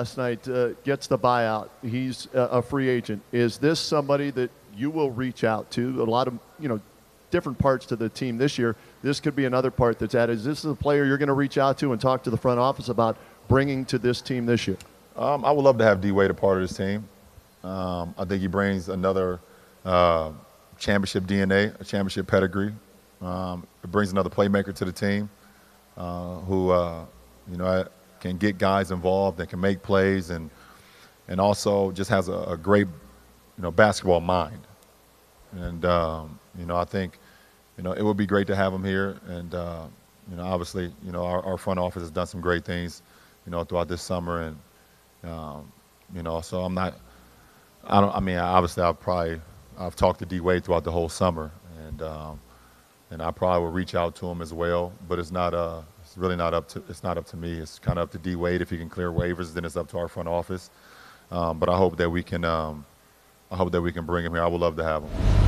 last night uh, gets the buyout. He's a, free agent. Is this somebody that you will reach out to? A lot of you know different parts to the team this year. This could be another part that's added. Is this a player you're going to reach out to and talk to the front office about bringing to this team this year? Um, I would love to have D Wade a part of this team. Um, I think he brings another uh, championship DNA, a championship pedigree. Um, it brings another playmaker to the team uh, who, uh, you know, can get guys involved and can make plays and and also just has a, a great, you know, basketball mind. And um, you know, I think, you know, it would be great to have him here. And uh, you know, obviously, you know, our, our, front office has done some great things, you know, throughout this summer. And um, you know, so I'm not. I don't. I mean, obviously, I've probably I've talked to D Wade throughout the whole summer, and um, and I probably will reach out to him as well. But it's not uh it's really not up to it's not up to me. It's kind of up to D Wade if he can clear waivers. Then it's up to our front office. Um, but I hope that we can um, I hope that we can bring him here. I would love to have him.